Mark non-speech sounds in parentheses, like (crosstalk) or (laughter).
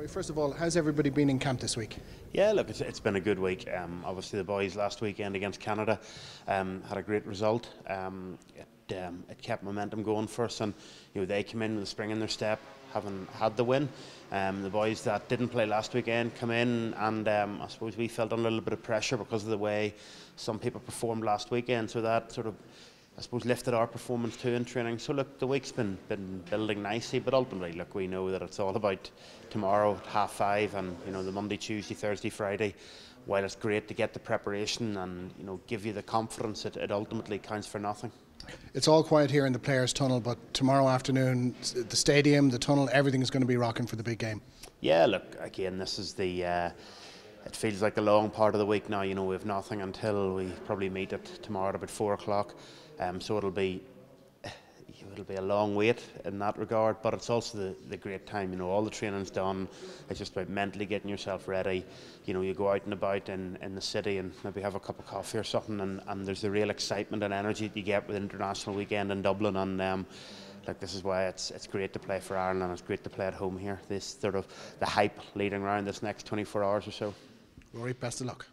Rory, first of all, how's everybody been in camp this week? Yeah, look, it's, it's been a good week. Um, obviously, the boys last weekend against Canada um, had a great result. Um, it, um, it kept momentum going for us, and you know they came in with a spring in their step, having had the win. Um, the boys that didn't play last weekend come in, and um, I suppose we felt a little bit of pressure because of the way some people performed last weekend. So that sort of I suppose lifted our performance too in training. So look, the week's been been building nicely, but ultimately, look, we know that it's all about tomorrow at half five, and you know the Monday, Tuesday, Thursday, Friday. While it's great to get the preparation and you know give you the confidence, it, it ultimately counts for nothing. It's all quiet here in the players' tunnel, but tomorrow afternoon, the stadium, the tunnel, everything is going to be rocking for the big game. Yeah, look, again, this is the. Uh, it feels like a long part of the week now. You know, we have nothing until we probably meet at tomorrow at about four o'clock. Um, so it'll be (sighs) it'll be a long wait in that regard, but it's also the, the great time. You know, all the training's done. It's just about mentally getting yourself ready. You know, you go out and about in, in the city and maybe have a cup of coffee or something, and, and there's the real excitement and energy that you get with International Weekend in Dublin. And um, like this is why it's it's great to play for Ireland and it's great to play at home here. This sort of the hype leading around this next 24 hours or so. Rory, best of luck.